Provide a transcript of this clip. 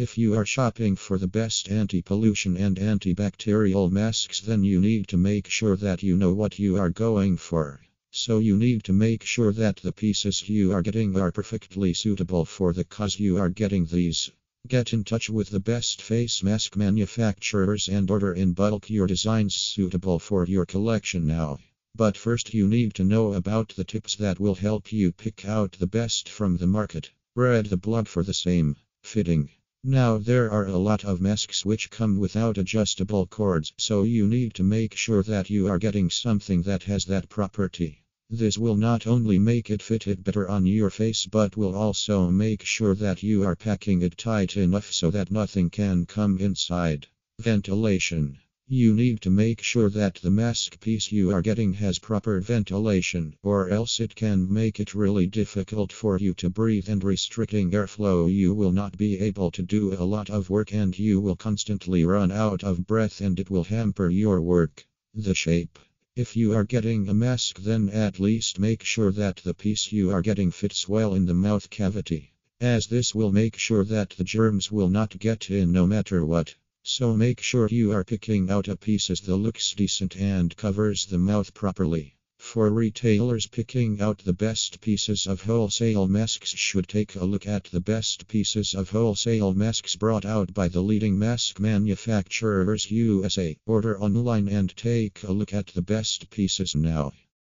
If you are shopping for the best anti pollution and antibacterial masks, then you need to make sure that you know what you are going for. So, you need to make sure that the pieces you are getting are perfectly suitable for the cause you are getting these. Get in touch with the best face mask manufacturers and order in bulk your designs suitable for your collection now. But first, you need to know about the tips that will help you pick out the best from the market. Read the blog for the same. Fitting. Now, there are a lot of masks which come without adjustable cords, so you need to make sure that you are getting something that has that property. This will not only make it fit it better on your face, but will also make sure that you are packing it tight enough so that nothing can come inside. Ventilation. You need to make sure that the mask piece you are getting has proper ventilation, or else it can make it really difficult for you to breathe and restricting airflow. You will not be able to do a lot of work and you will constantly run out of breath and it will hamper your work. The shape. If you are getting a mask, then at least make sure that the piece you are getting fits well in the mouth cavity, as this will make sure that the germs will not get in no matter what. So make sure you are picking out a piece as that looks decent and covers the mouth properly. For retailers picking out the best pieces of wholesale masks should take a look at the best pieces of wholesale masks brought out by the leading mask manufacturers USA. Order online and take a look at the best pieces now.